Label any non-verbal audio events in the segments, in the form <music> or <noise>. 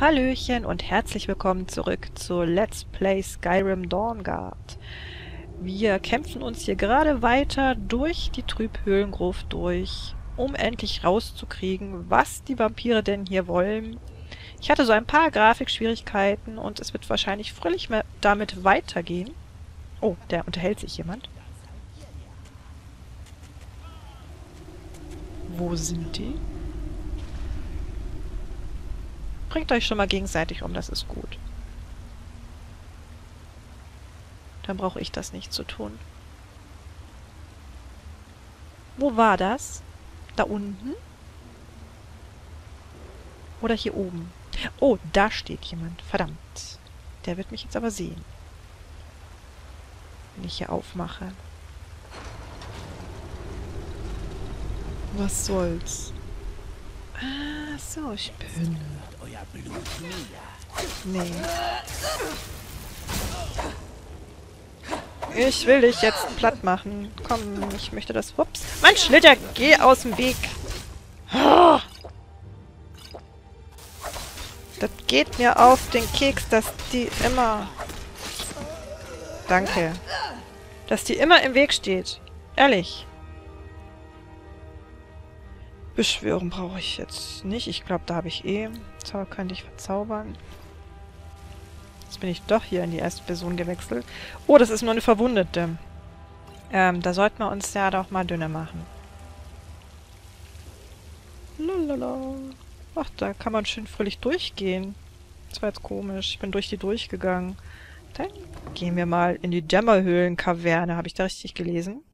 Hallöchen und herzlich willkommen zurück zu Let's Play Skyrim Dawnguard. Wir kämpfen uns hier gerade weiter durch die Trübhöhlengruft durch, um endlich rauszukriegen, was die Vampire denn hier wollen. Ich hatte so ein paar Grafikschwierigkeiten und es wird wahrscheinlich fröhlich damit weitergehen. Oh, da unterhält sich jemand. Wo sind die? Bringt euch schon mal gegenseitig um, das ist gut. Dann brauche ich das nicht zu tun. Wo war das? Da unten? Oder hier oben? Oh, da steht jemand. Verdammt. Der wird mich jetzt aber sehen. Wenn ich hier aufmache. Was soll's? Ah, so, Spinne. Nee. Ich will dich jetzt platt machen. Komm, ich möchte das... Ups. Mein Schlitter, geh aus dem Weg. Das geht mir auf den Keks, dass die immer... Danke. Dass die immer im Weg steht. Ehrlich. Beschwören brauche ich jetzt nicht. Ich glaube, da habe ich eh. Zauber könnte ich verzaubern. Jetzt bin ich doch hier in die erste Person gewechselt. Oh, das ist nur eine Verwundete. Ähm, da sollten wir uns ja doch mal dünner machen. Lalala. Ach, da kann man schön fröhlich durchgehen. Das war jetzt komisch. Ich bin durch die durchgegangen. Dann gehen wir mal in die Dämmerhöhlenkaverne. Habe ich da richtig gelesen?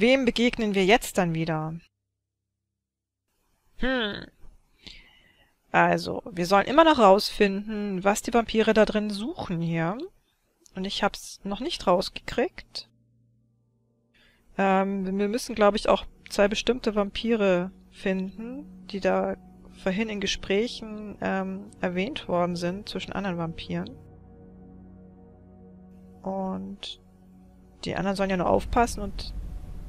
Wem begegnen wir jetzt dann wieder? Hm. Also, wir sollen immer noch rausfinden, was die Vampire da drin suchen hier. Und ich hab's noch nicht rausgekriegt. Ähm, wir müssen, glaube ich, auch zwei bestimmte Vampire finden, die da vorhin in Gesprächen ähm, erwähnt worden sind zwischen anderen Vampiren. Und die anderen sollen ja nur aufpassen und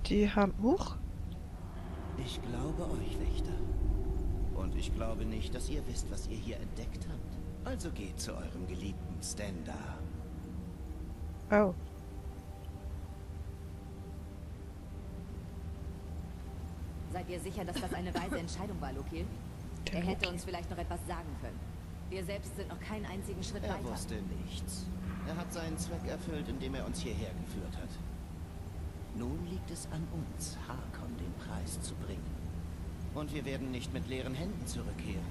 die haben... Huch. Ich glaube euch, Wächter. Und ich glaube nicht, dass ihr wisst, was ihr hier entdeckt habt. Also geht zu eurem geliebten Standa. Oh. Seid ihr sicher, dass das eine weise Entscheidung war, Lokil? Er hätte uns vielleicht noch etwas sagen können. Wir selbst sind noch keinen einzigen Schritt er weiter. Er wusste nichts. Er hat seinen Zweck erfüllt, indem er uns hierher geführt hat. Nun liegt es an uns, Harkon den Preis zu bringen. Und wir werden nicht mit leeren Händen zurückkehren.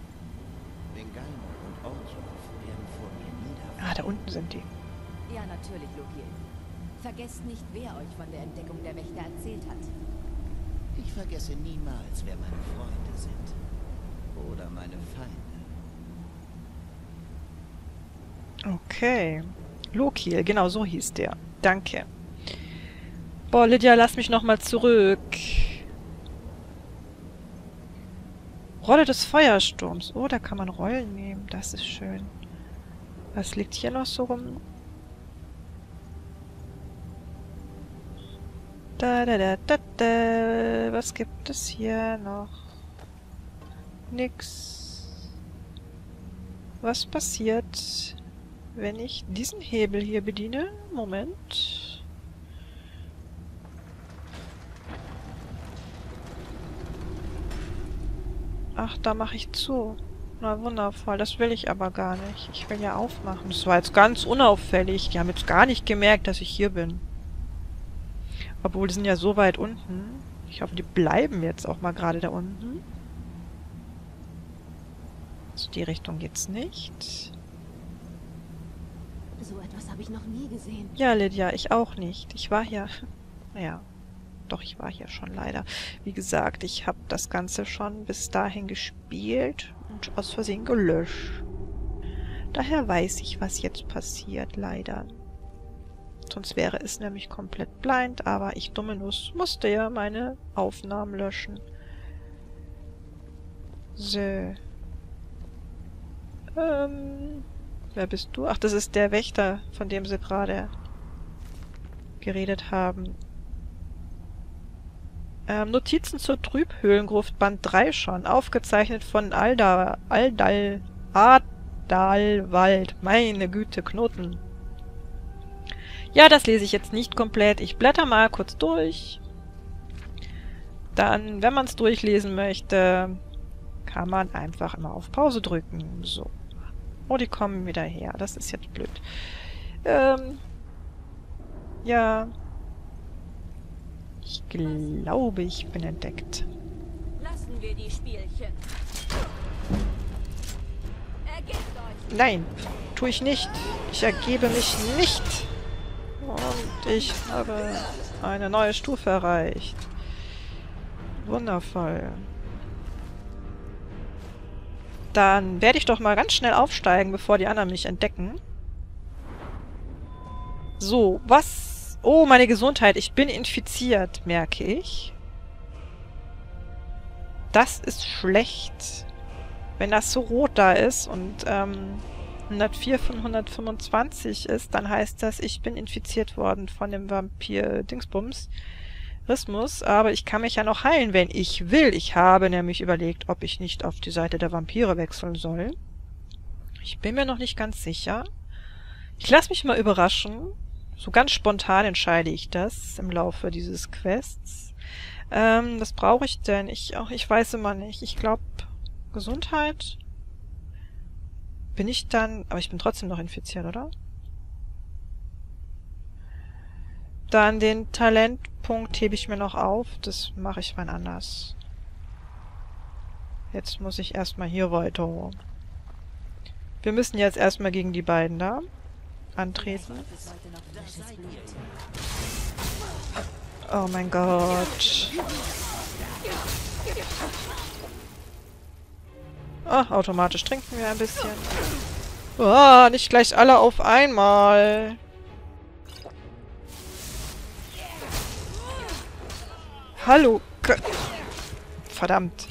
Bengalmo und Ortjov werden vor mir niederfallen. Ah, da unten sind die. Ja, natürlich, Lokil. Vergesst nicht, wer euch von der Entdeckung der Wächter erzählt hat. Ich vergesse niemals, wer meine Freunde sind. Oder meine Feinde. Okay. Lokil, genau so hieß der. Danke. Boah, Lydia, lass mich nochmal zurück. Rolle des Feuersturms. Oh, da kann man Rollen nehmen. Das ist schön. Was liegt hier noch so rum? Da, da, da, da, da. Was gibt es hier noch? Nix. Was passiert, wenn ich diesen Hebel hier bediene? Moment. Ach, da mache ich zu. Na wundervoll, das will ich aber gar nicht. Ich will ja aufmachen. Das war jetzt ganz unauffällig. Die haben jetzt gar nicht gemerkt, dass ich hier bin. Obwohl, die sind ja so weit unten. Ich hoffe, die bleiben jetzt auch mal gerade da unten. Also die Richtung geht's nicht. So etwas habe ich noch nie gesehen. Ja, Lydia, ich auch nicht. Ich war hier... <laughs> Naja, doch, ich war hier schon leider. Wie gesagt, ich habe das Ganze schon bis dahin gespielt und aus Versehen gelöscht. Daher weiß ich, was jetzt passiert, leider. Sonst wäre es nämlich komplett blind, aber ich dumme Nuss musste ja meine Aufnahmen löschen. So. Ähm, wer bist du? Ach, das ist der Wächter, von dem sie gerade geredet haben. Ähm, Notizen zur Trübhöhlengruft Band 3 schon. Aufgezeichnet von Alda, Aldal, Adalwald. Meine Güte, Knoten. Ja, das lese ich jetzt nicht komplett. Ich blätter mal kurz durch. Dann, wenn man es durchlesen möchte, kann man einfach immer auf Pause drücken. So. Oh, die kommen wieder her. Das ist jetzt blöd. Ähm. Ja. Ich glaube, ich bin entdeckt. Lassen wir die Spielchen. Ergebt euch. Nein, tue ich nicht. Ich ergebe mich nicht. Und ich habe eine neue Stufe erreicht. Wundervoll. Dann werde ich doch mal ganz schnell aufsteigen, bevor die anderen mich entdecken. So, was... Oh, meine Gesundheit. Ich bin infiziert, merke ich. Das ist schlecht. Wenn das so rot da ist und ähm, 104 von 125 ist, dann heißt das, ich bin infiziert worden von dem Vampir Dingsbums. Rhythmus, aber ich kann mich ja noch heilen, wenn ich will. Ich habe nämlich überlegt, ob ich nicht auf die Seite der Vampire wechseln soll. Ich bin mir noch nicht ganz sicher. Ich lasse mich mal überraschen. So ganz spontan entscheide ich das im Laufe dieses Quests. Ähm, was brauche ich denn? Ich, auch, ich weiß immer nicht. Ich glaube, Gesundheit? Bin ich dann... Aber ich bin trotzdem noch infiziert, oder? Dann den Talentpunkt hebe ich mir noch auf. Das mache ich wann anders. Jetzt muss ich erstmal hier weiter. Wir müssen jetzt erstmal gegen die beiden da antreten. Oh mein Gott. Ah, automatisch trinken wir ein bisschen. Oh, nicht gleich alle auf einmal. Hallo. Verdammt.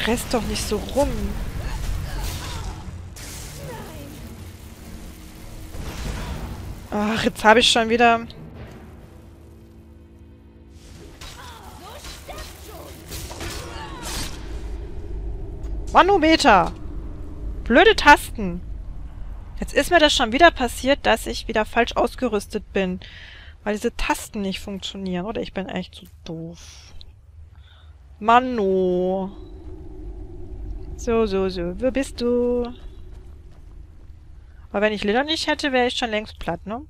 Stress doch nicht so rum. Ach, jetzt habe ich schon wieder... Manometer! Blöde Tasten! Jetzt ist mir das schon wieder passiert, dass ich wieder falsch ausgerüstet bin. Weil diese Tasten nicht funktionieren. Oder ich bin echt so doof. Mano. So, so, so. Wo bist du? Aber wenn ich Leder nicht hätte, wäre ich schon längst platt, ne?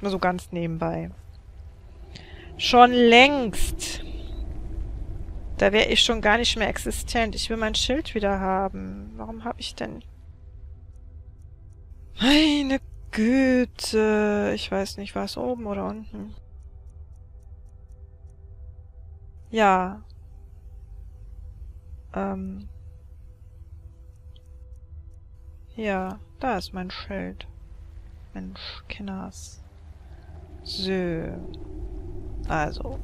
Nur so ganz nebenbei. Schon längst. Da wäre ich schon gar nicht mehr existent. Ich will mein Schild wieder haben. Warum habe ich denn... Meine Güte. Ich weiß nicht, war es oben oder unten? Ja. Ähm. Ja, da ist mein Schild. Mensch, Kinners. So. Also.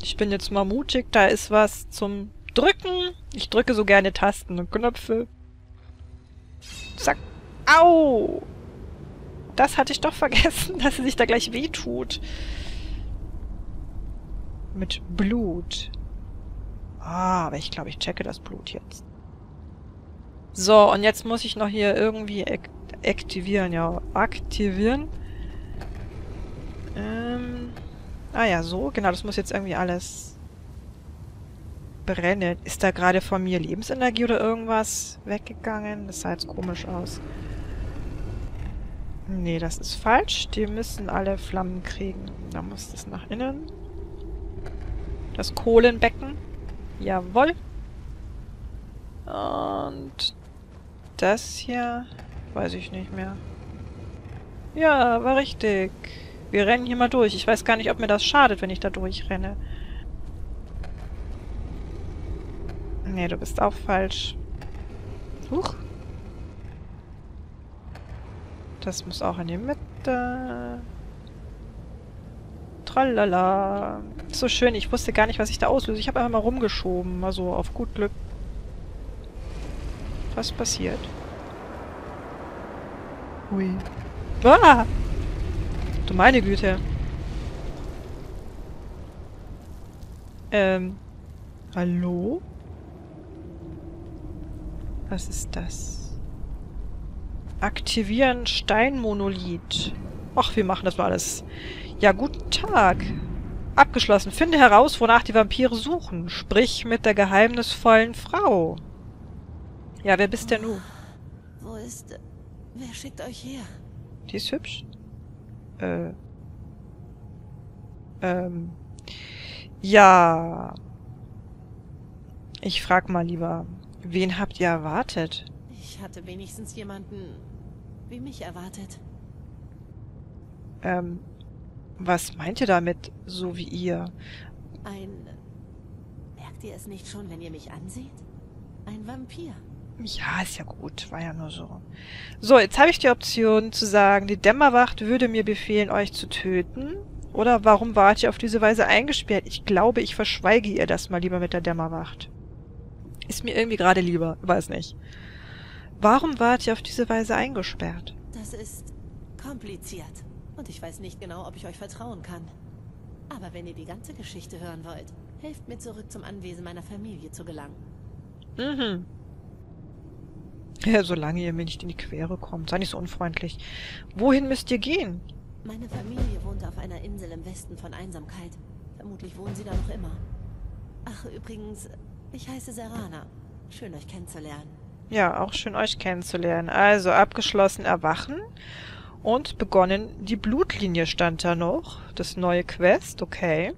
Ich bin jetzt mal mutig. Da ist was zum Drücken. Ich drücke so gerne Tasten und Knöpfe. Zack. Au! Das hatte ich doch vergessen, <laughs> dass sie sich da gleich wehtut. Mit Blut. Ah, aber ich glaube, ich checke das Blut jetzt. So, und jetzt muss ich noch hier irgendwie ak aktivieren. Ja, aktivieren. Ähm... Ah ja, so. Genau, das muss jetzt irgendwie alles brennen. Ist da gerade von mir Lebensenergie oder irgendwas weggegangen? Das sah jetzt komisch aus. Nee, das ist falsch. Die müssen alle Flammen kriegen. Da muss das nach innen. Das Kohlenbecken. Jawohl. Und das hier weiß ich nicht mehr. Ja, war richtig. Wir rennen hier mal durch. Ich weiß gar nicht, ob mir das schadet, wenn ich da durchrenne. Nee, du bist auch falsch. Huch. Das muss auch in die Mitte. Tralala. So schön, ich wusste gar nicht, was ich da auslöse. Ich habe einfach mal rumgeschoben, mal so auf gut Glück. Was passiert? Hui. Ah! Du meine Güte. Ähm. Hallo? Was ist das? Aktivieren Steinmonolith. Ach, wir machen das mal alles. Ja, guten Tag. Abgeschlossen. Finde heraus, wonach die Vampire suchen. Sprich mit der geheimnisvollen Frau. Ja, wer bist denn du? Wo ist... Wer schickt euch her? Die ist hübsch. Äh. Ähm. Ja. Ich frag mal lieber, wen habt ihr erwartet? Ich hatte wenigstens jemanden wie mich erwartet. Ähm, was meint ihr damit, so wie ihr? Ein... Merkt ihr es nicht schon, wenn ihr mich ansieht? Ein Vampir. Ja, ist ja gut, war ja nur so. So, jetzt habe ich die Option zu sagen, die Dämmerwacht würde mir befehlen, euch zu töten. Oder warum wart ihr auf diese Weise eingesperrt? Ich glaube, ich verschweige ihr das mal lieber mit der Dämmerwacht. Ist mir irgendwie gerade lieber, weiß nicht. Warum wart ihr auf diese Weise eingesperrt? Das ist kompliziert. Und ich weiß nicht genau, ob ich euch vertrauen kann. Aber wenn ihr die ganze Geschichte hören wollt, helft mir zurück zum Anwesen meiner Familie zu gelangen. Mhm. Ja, solange ihr mir nicht in die Quere kommt. Sei nicht so unfreundlich. Wohin müsst ihr gehen? Meine Familie wohnt auf einer Insel im Westen von Einsamkeit. Vermutlich wohnen sie da noch immer. Ach, übrigens, ich heiße Serana. Schön, euch kennenzulernen. Ja, auch schön, euch kennenzulernen. Also, abgeschlossen erwachen und begonnen. Die Blutlinie stand da noch. Das neue Quest, okay.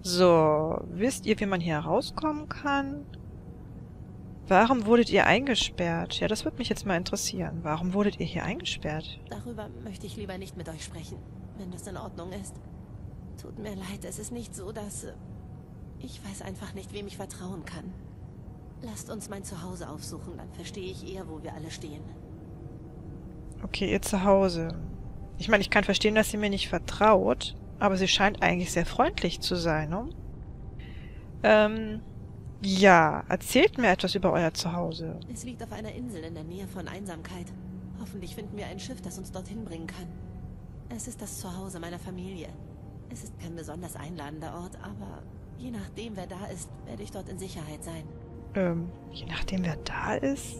So, wisst ihr, wie man hier rauskommen kann? Warum wurdet ihr eingesperrt? Ja, das würde mich jetzt mal interessieren. Warum wurdet ihr hier eingesperrt? Darüber möchte ich lieber nicht mit euch sprechen, wenn das in Ordnung ist. Tut mir leid, es ist nicht so, dass... Äh, ich weiß einfach nicht, wem ich vertrauen kann. Lasst uns mein Zuhause aufsuchen, dann verstehe ich eher, wo wir alle stehen. Okay, ihr Zuhause. Ich meine, ich kann verstehen, dass sie mir nicht vertraut, aber sie scheint eigentlich sehr freundlich zu sein, ne? Ähm, ja, erzählt mir etwas über euer Zuhause. Es liegt auf einer Insel in der Nähe von Einsamkeit. Hoffentlich finden wir ein Schiff, das uns dorthin bringen kann. Es ist das Zuhause meiner Familie. Es ist kein besonders einladender Ort, aber je nachdem, wer da ist, werde ich dort in Sicherheit sein. Ähm, je nachdem, wer da ist?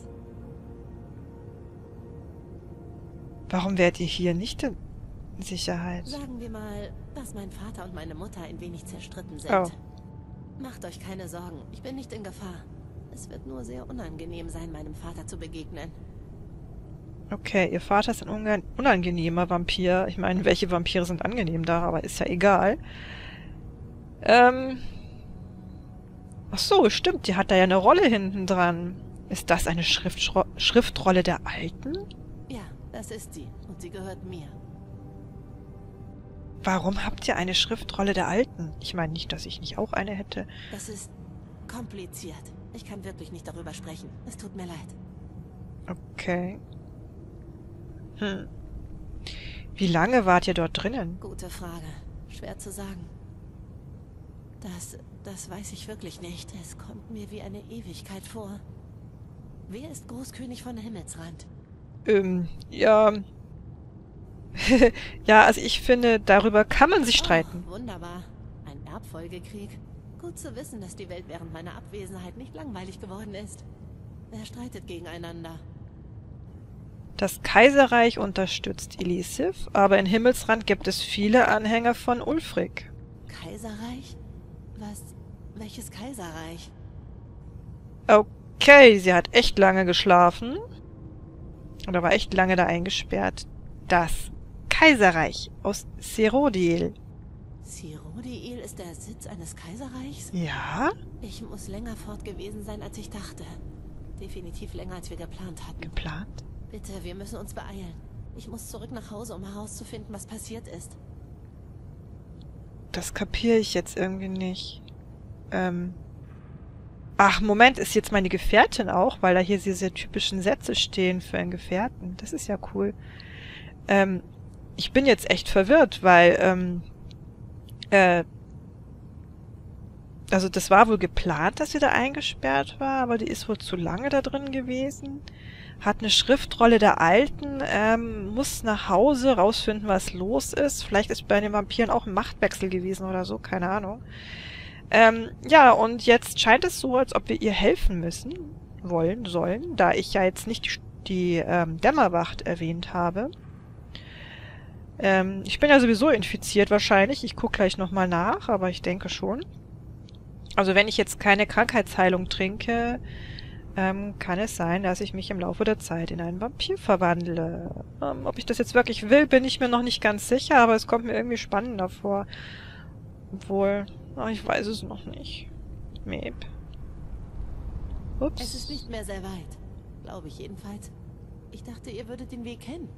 Warum werdet ihr hier nicht in Sicherheit? Sagen wir mal, dass mein Vater und meine Mutter ein wenig zerstritten sind. Oh. Macht euch keine Sorgen, ich bin nicht in Gefahr. Es wird nur sehr unangenehm sein, meinem Vater zu begegnen. Okay, ihr Vater ist ein unangenehmer Vampir. Ich meine, welche Vampire sind angenehm da, aber ist ja egal. Ähm. Ach so, stimmt, die hat da ja eine Rolle hinten dran. Ist das eine Schriftschro Schriftrolle der Alten? Ja, das ist sie. Und sie gehört mir. Warum habt ihr eine Schriftrolle der Alten? Ich meine nicht, dass ich nicht auch eine hätte. Das ist kompliziert. Ich kann wirklich nicht darüber sprechen. Es tut mir leid. Okay. Hm. Wie lange wart ihr dort drinnen? Gute Frage. Schwer zu sagen. Das, das weiß ich wirklich nicht. Es kommt mir wie eine Ewigkeit vor. Wer ist Großkönig von Himmelsrand? Ähm, ja. <laughs> ja, also ich finde, darüber kann man sich streiten. Oh, wunderbar. Ein Erbfolgekrieg. Gut zu wissen, dass die Welt während meiner Abwesenheit nicht langweilig geworden ist. Wer streitet gegeneinander? Das Kaiserreich unterstützt Elisif, aber in Himmelsrand gibt es viele Anhänger von Ulfric. Kaiserreich? Was? Welches Kaiserreich? Okay, sie hat echt lange geschlafen. Oder war echt lange da eingesperrt. Das Kaiserreich aus Serodil. Sirodiel ist der Sitz eines Kaiserreichs? Ja? Ich muss länger fort gewesen sein, als ich dachte. Definitiv länger, als wir geplant hatten. Geplant? Bitte, wir müssen uns beeilen. Ich muss zurück nach Hause, um herauszufinden, was passiert ist. Das kapiere ich jetzt irgendwie nicht. Ähm. Ach, Moment, ist jetzt meine Gefährtin auch, weil da hier diese typischen Sätze stehen für einen Gefährten. Das ist ja cool. Ähm, ich bin jetzt echt verwirrt, weil, ähm, Äh, also das war wohl geplant, dass sie da eingesperrt war, aber die ist wohl zu lange da drin gewesen. Hat eine Schriftrolle der Alten, ähm, muss nach Hause rausfinden, was los ist. Vielleicht ist bei den Vampiren auch ein Machtwechsel gewesen oder so, keine Ahnung. Ähm, ja, und jetzt scheint es so, als ob wir ihr helfen müssen, wollen, sollen, da ich ja jetzt nicht die, die ähm, Dämmerwacht erwähnt habe. Ähm, ich bin ja sowieso infiziert wahrscheinlich. Ich gucke gleich nochmal nach, aber ich denke schon. Also wenn ich jetzt keine Krankheitsheilung trinke, ähm, kann es sein, dass ich mich im Laufe der Zeit in einen Vampir verwandle. Ähm, ob ich das jetzt wirklich will, bin ich mir noch nicht ganz sicher, aber es kommt mir irgendwie spannender vor. Obwohl, ach, ich weiß es noch nicht. Mep. Ups. Es ist nicht mehr sehr weit. Glaube ich jedenfalls. Ich dachte, ihr würdet den Weg kennen.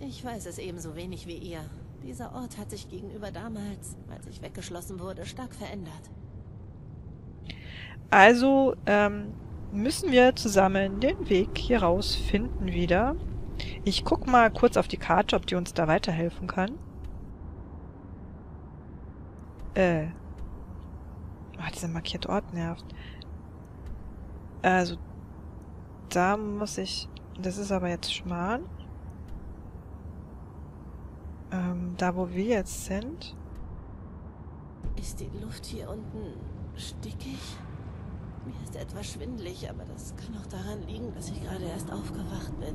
Ich weiß es ebenso wenig wie ihr. Dieser Ort hat sich gegenüber damals, als ich weggeschlossen wurde, stark verändert. Also ähm, müssen wir zusammen den Weg hier raus finden wieder. Ich guck mal kurz auf die Karte, ob die uns da weiterhelfen kann. Äh. Oh, dieser markierte Ort nervt. Also, da muss ich... Das ist aber jetzt schmal. Ähm, da wo wir jetzt sind. Ist die Luft hier unten stickig? Mir ist etwas schwindlig, aber das kann auch daran liegen, dass ich gerade erst aufgewacht bin.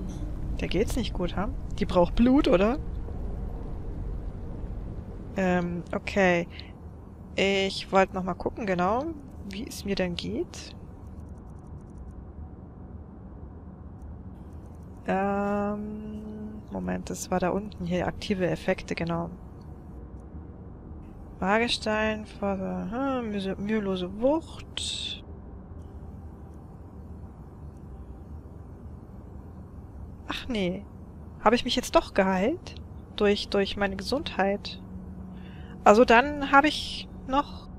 Der geht's nicht gut, ha? Die braucht Blut, oder? Ähm, okay. Ich wollte noch mal gucken, genau, wie es mir denn geht. Ähm, Moment, das war da unten hier, aktive Effekte, genau. Waagestein, hm, mühelose Wucht. Ach nee. Habe ich mich jetzt doch geheilt? Durch, durch meine Gesundheit. Also dann habe ich noch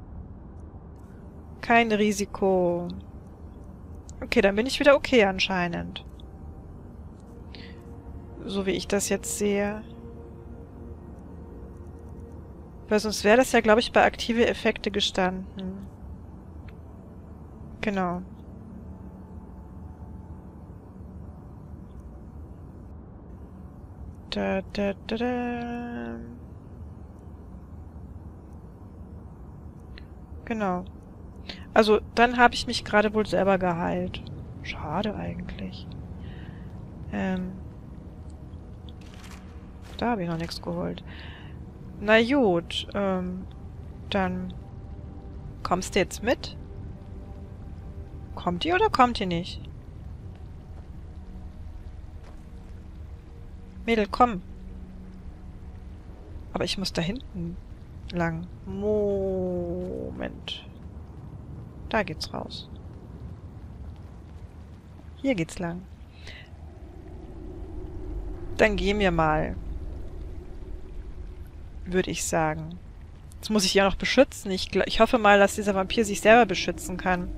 kein Risiko. Okay, dann bin ich wieder okay anscheinend. So wie ich das jetzt sehe. Weil sonst wäre das ja, glaube ich, bei aktive Effekte gestanden. Genau. Da, da, da, da. Genau. Also, dann habe ich mich gerade wohl selber geheilt. Schade eigentlich. Ähm. Da habe ich noch nichts geholt. Na gut, ähm, dann kommst du jetzt mit? Kommt ihr oder kommt ihr nicht? Mädel, komm. Aber ich muss da hinten lang. Moment. Da geht's raus. Hier geht's lang. Dann gehen wir mal. Würde ich sagen. Jetzt muss ich ja noch beschützen. Ich, ich hoffe mal, dass dieser Vampir sich selber beschützen kann.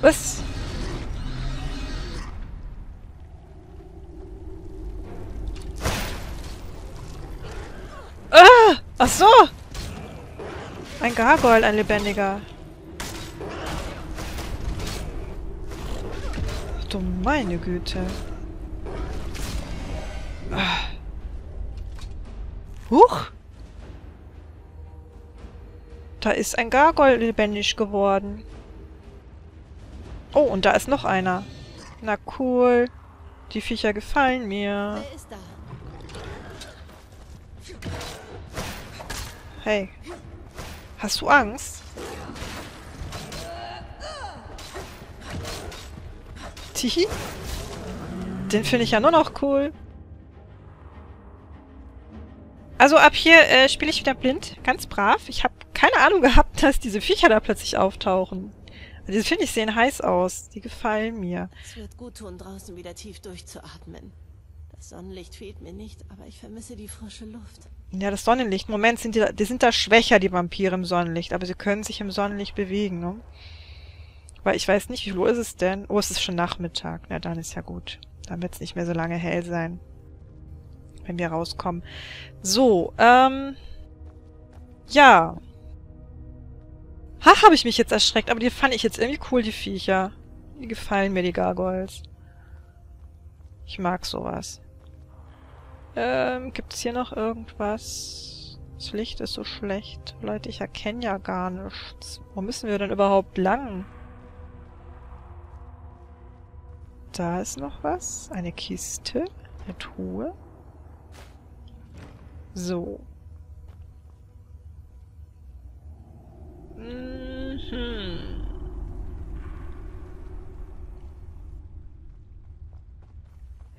Was? Ach so! Ein Gargoyle, ein lebendiger. Du meine Güte. Da ist ein Gargoyle lebendig geworden. Oh, und da ist noch einer. Na cool. Die Viecher gefallen mir. Hey. Hast du Angst? Tihi? Den finde ich ja nur noch cool. Also ab hier äh, spiele ich wieder blind. Ganz brav. Ich habe keine Ahnung gehabt, <laughs> dass diese Viecher da plötzlich auftauchen. Also, die finde ich sehen heiß aus. Die gefallen mir. Es wird gut tun, draußen wieder tief durchzuatmen. Das Sonnenlicht fehlt mir nicht, aber ich vermisse die frische Luft. Ja, das Sonnenlicht. Moment, sind die, die sind da schwächer, die Vampire im Sonnenlicht, aber sie können sich im Sonnenlicht bewegen, ne? Weil ich weiß nicht, wie viel Uhr ist es denn? Oh, es ist schon Nachmittag. Na, dann ist ja gut. Dann wird es nicht mehr so lange hell sein. wenn wir rauskommen. So, ähm... Ja. Ha, habe ich mich jetzt erschreckt, aber die fand ich jetzt irgendwie cool, die Viecher. Die gefallen mir, die Gargoyles. Ich mag sowas. Ähm, gibt's hier noch irgendwas? Das Licht ist so schlecht. Leute, ich erkenne ja gar nichts. Wo müssen wir denn überhaupt lang? Da ist noch was. Eine Kiste. Eine Truhe. So. Mhm.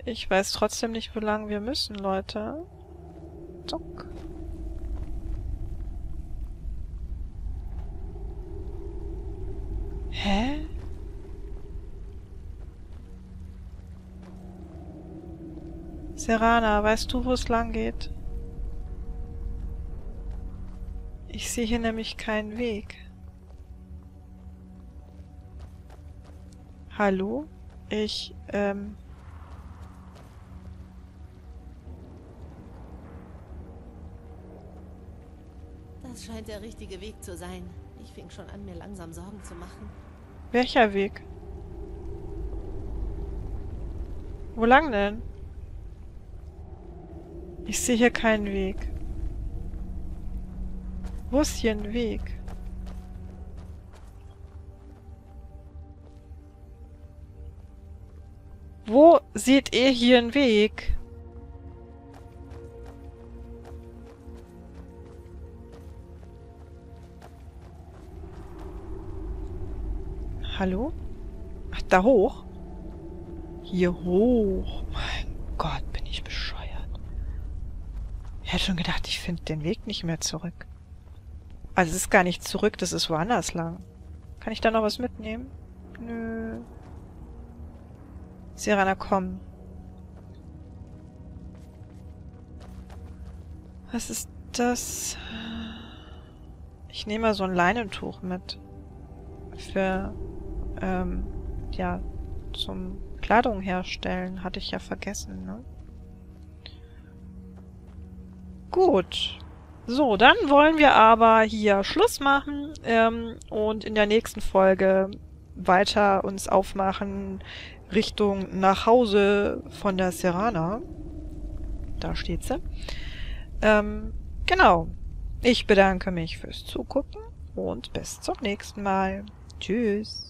Ich weiß trotzdem nicht, wo lang wir müssen, Leute. Zock. Hä? Serana, weißt du, wo es lang geht? Sehe hier nämlich keinen Weg. Hallo? Ich, ähm... Das scheint der richtige Weg zu sein. Ich fing schon an, mir langsam Sorgen zu machen. Welcher Weg? Wo lang denn? Ich sehe hier keinen Weg. Wo ist hier ein Weg? Wo seht ihr hier einen Weg? Hallo? Ach, da hoch? Hier hoch. Mein Gott, bin ich bescheuert. Ich hätte schon gedacht, ich finde den Weg nicht mehr zurück. Also es ist gar nicht zurück, das ist woanders lang. Kann ich da noch was mitnehmen? Nö. Serana, komm. Was ist das? Ich nehme mal so ein Leinentuch mit. Für, ähm, ja, zum Kleidung herstellen. Hatte ich ja vergessen, ne? Gut. So, dann wollen wir aber hier Schluss machen ähm, und in der nächsten Folge weiter uns aufmachen Richtung nach Hause von der Serana. Da steht sie. Ähm, genau. Ich bedanke mich fürs Zugucken und bis zum nächsten Mal. Tschüss.